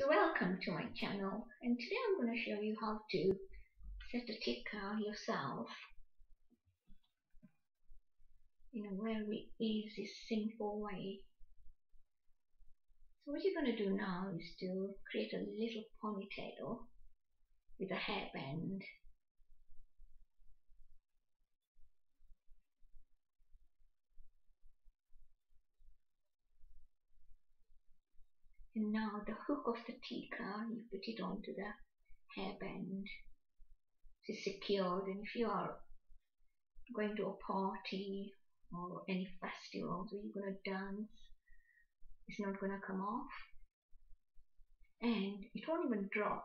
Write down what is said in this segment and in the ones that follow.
So welcome to my channel and today I'm going to show you how to set a tikka yourself in a very easy simple way. So what you're going to do now is to create a little ponytail with a hairband now the hook of the tikka, you put it onto the hairband. It's secured and if you are going to a party or any festivals where you're going to dance, it's not going to come off. And it won't even drop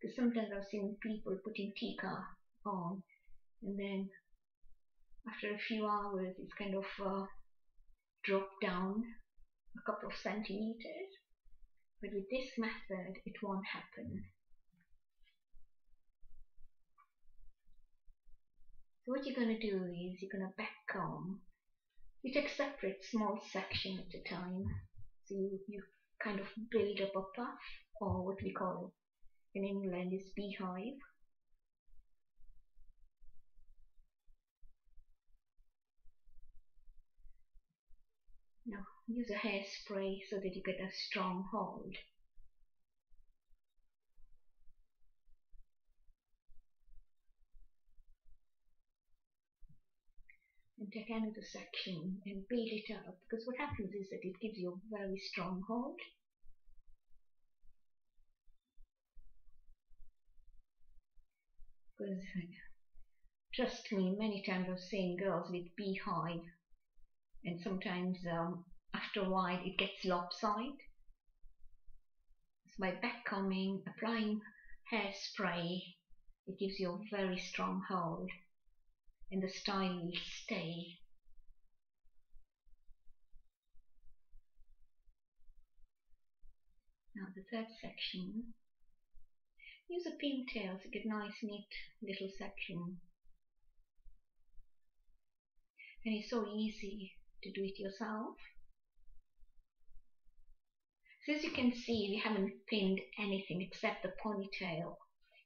because sometimes I've seen people putting tikka on and then after a few hours it's kind of uh, dropped down a couple of centimeters but with this method, it won't happen. So what you're going to do is you're going to back comb. You take separate small section at a time. So you, you kind of build up a puff or what we call in England is beehive. Now use a hairspray so that you get a strong hold. And take another section and build it up because what happens is that it gives you a very strong hold. Because trust me, many times I've seen girls with beehive and sometimes um, after a while it gets lopsided. So by backcombing, applying hairspray, it gives you a very strong hold and the style will stay. Now the third section, use a pintail to get nice neat little section. And it's so easy to do it yourself. So as you can see, we haven't pinned anything except the ponytail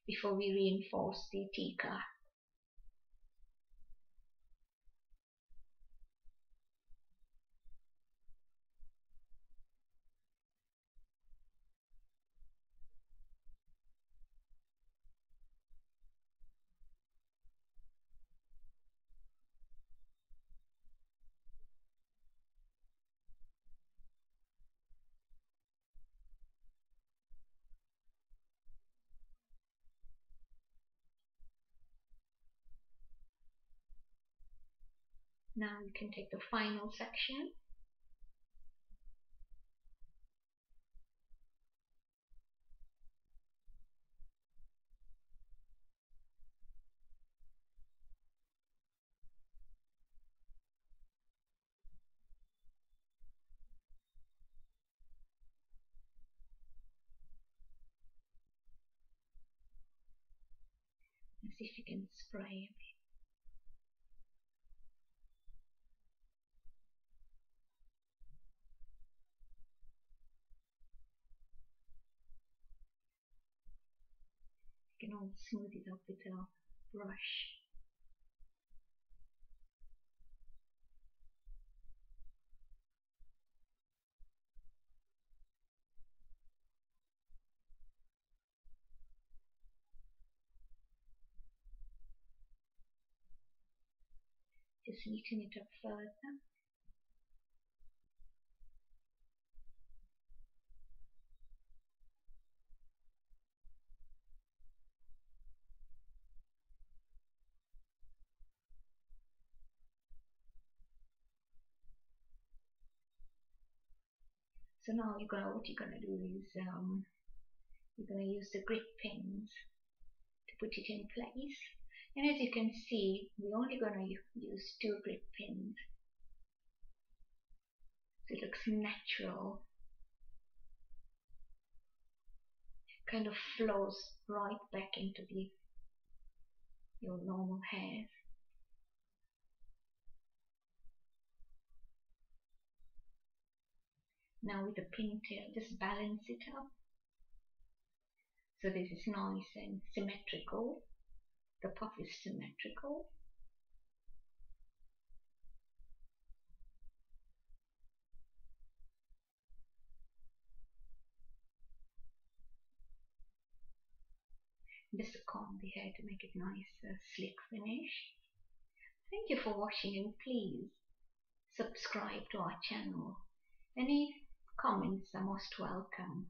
before we reinforce the tikka. Now we can take the final section. And see if you can spray a bit. Can all smooth it up with a brush. Just neaten it up further. So now you're gonna what you're gonna do is um, you're gonna use the grip pins to put it in place. And as you can see, we're only gonna use two grip pins. So it looks natural. Kind of flows right back into the your normal hair. Now with the pigtail, just balance it up So this is nice and symmetrical. The puff is symmetrical. Just comb the hair to make it nice, uh, slick finish. Thank you for watching and please subscribe to our channel. Any comments are most welcome.